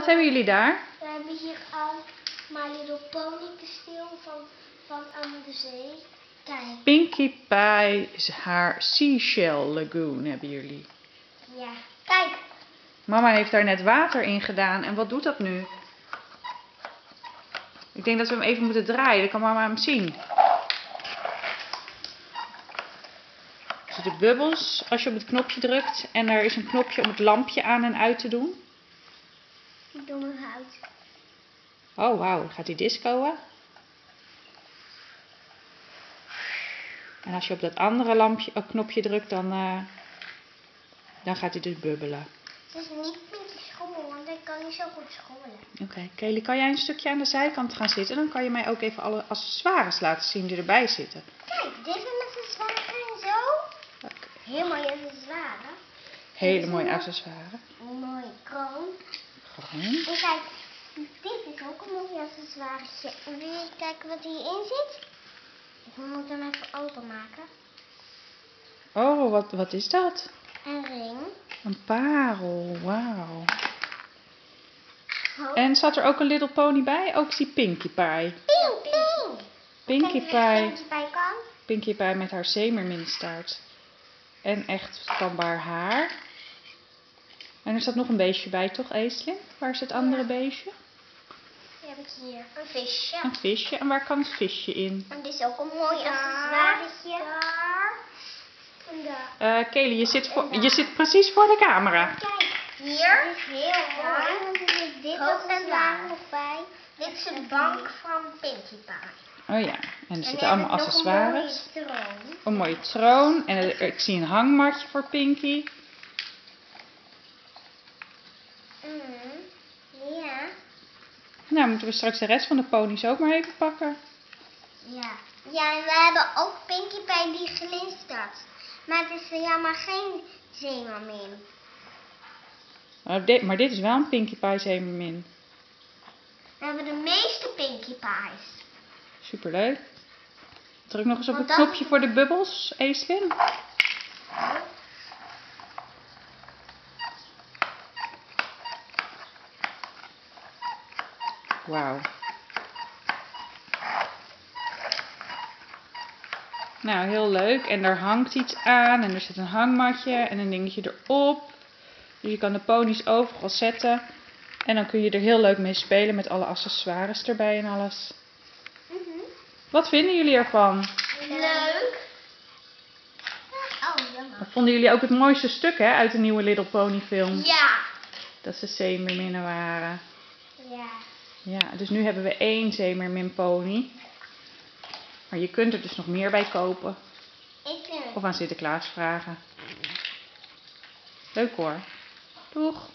Wat hebben jullie daar? We hebben hier al My Little Pony kasteel van, van aan de zee. Kijk, Pinkie Pie, haar Seashell Lagoon hebben jullie. ja. Kijk, Mama heeft daar net water in gedaan. En wat doet dat nu? Ik denk dat we hem even moeten draaien. Dan kan mama hem zien. Er zitten bubbels als je op het knopje drukt. En er is een knopje om het lampje aan en uit te doen. Doe mijn hout. Oh, wauw. Gaat hij discoen? En als je op dat andere lampje, eh, knopje drukt, dan, eh, dan gaat hij dus bubbelen. Het is niet met die schommel, want ik kan niet zo goed schommelen. Oké, Kelly, kan jij een stukje aan de zijkant gaan zitten? Dan kan je mij ook even alle accessoires laten zien die erbij zitten. Kijk, dit is met de zware en zo. Oké. Heel mooi en de zware. Hele mooie accessoires. Een mooie kroon. En kijk, dit is ook een mooi accessoiretje. En wil je kijken wat hierin zit? Ik moet hem even openmaken. Oh, wat, wat is dat? Een ring. Een parel, wauw. Oh. En zat er ook een Little Pony bij? Ook die Pinkie Pie. Pinkie Pie. bij kan. Pinkie Pie met haar zeemerminstaart. En echt stambaar haar. En er zat nog een beestje bij, toch, Eeslin? Waar is het andere beestje? Die heb ik hier. Een visje. Een visje. En waar kan het visje in? En dit is ook een mooi accessoiretje. Daar. En daar. Eh Kelly, je zit, voor, je zit precies voor de camera. Kijk, hier. Dit is heel mooi. Want er zit dit accessoire nog bij. Dit is de bank van Pinkie Pie. Oh ja, en er En zitten allemaal nog een accessoires. mooie troon. Een mooie troon. En er- ik zie een hangmatje voor Pinky. Mm, ja. Nou, moeten we straks de rest van de ponies ook maar even pakken. Ja. Ja, en we hebben ook Pinkie Pie die glinstert. Maar het is jammer geen zeemermin. Maar dit, maar dit is wel een Pinkie Pie zeemermin. We hebben de meeste Pinkie Pies. Superleuk. Druk nog eens op Want het knopje voor de bubbels, Aislinn. Wauw. Nou, heel leuk. En daar hangt iets aan en er zit een hangmatje en een dingetje erop. Dus je kan de ponies overal zetten. En dan kun je er heel leuk mee spelen met alle accessoires erbij en alles. Wat vinden jullie ervan? Leuk. Oh, jammer. Vonden jullie ook het mooiste stuk hè, uit de nieuwe Little Pony film? Ja. Dat ze zeemerminnen waren. Ja. Ja, dus nu hebben we één zeemermin pony. Maar je kunt er dus nog meer bij kopen. Ik het Of aan Sinterklaas vragen. Leuk hoor. Doeg!